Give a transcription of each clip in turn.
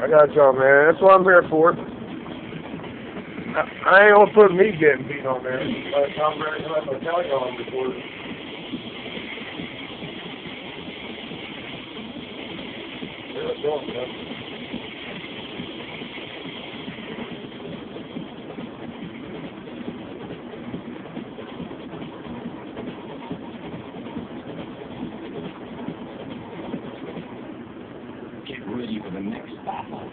I got y'all, man. That's what I'm here for. I, I ain't gonna put me getting beat on there. But I'm ready to let my tell y'all I'm next battle.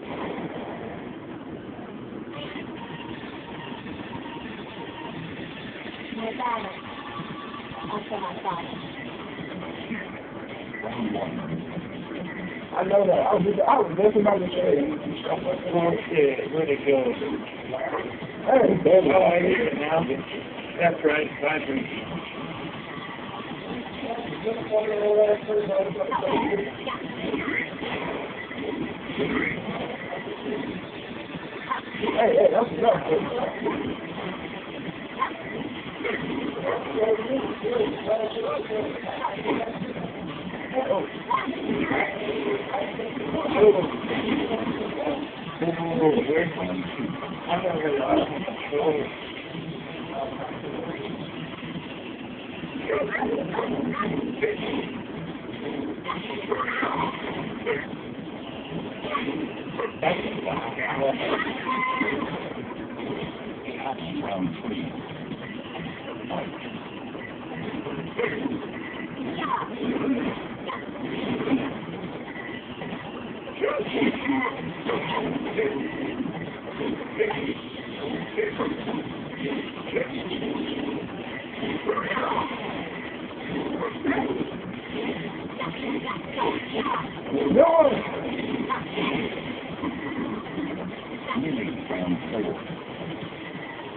My battle. After my father. I know that. I was just, I was just about to say. Oh shit, where'd it go? Hey, baby. Oh, I hear it now. That's right, vibrant. Hey, hey, that's No. Winning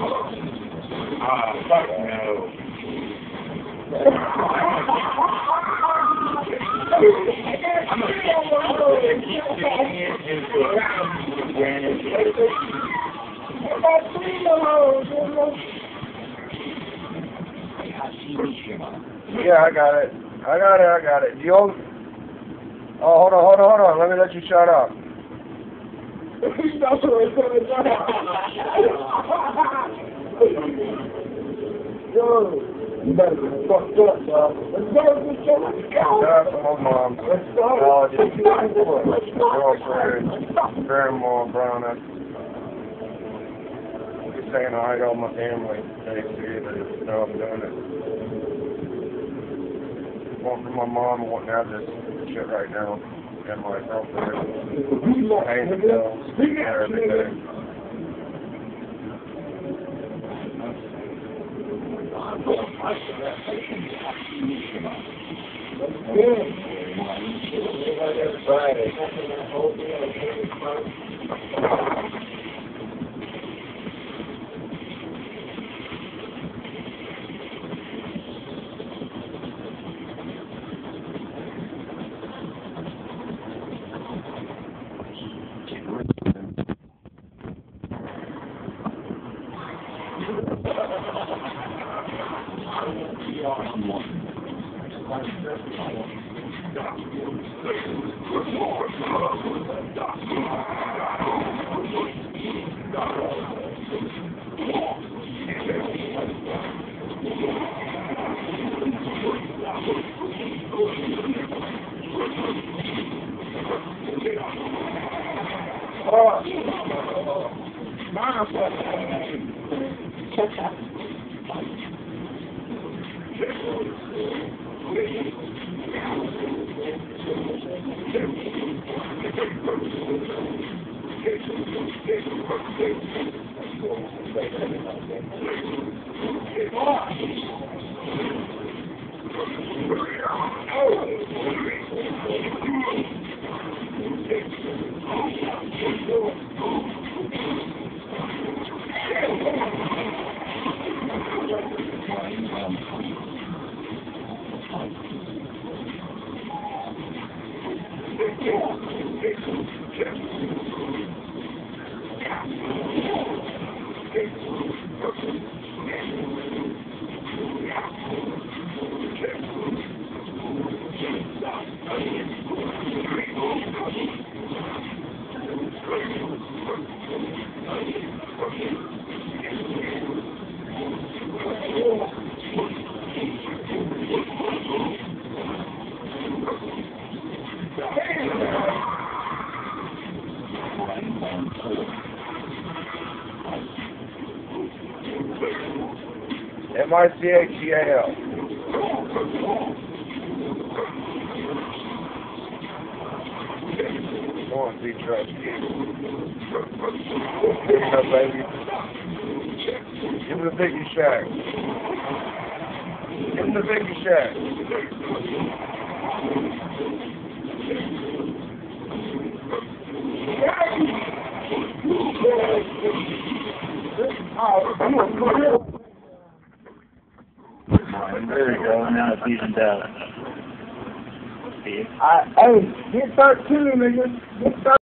Ah, fuck no. I'm a. Yeah, I got it. I got it, I got it. You. Oh, hold on, hold on, hold on. Let me let you shut up. That's what it's gonna do. Yo, you better be fucked up, dog. Let's go, let's go, let's go. Shout out to my mom. Let's go. Oh, just Let's go. Let's go. girlfriend, grandma, Browna. Just saying to all my family. They see that it's know I'm doing it. Want from my mom, I want have this shit right now. And my girlfriend. Paying the bills. Everything. Hiroshima. Mom. Thank you. M I C H E A L. Come on, big truck. Give up, baby. Give the biggie shack. Give the biggie shack. There you go. Now it's even down. I, hey, get 13, nigga. Get 13.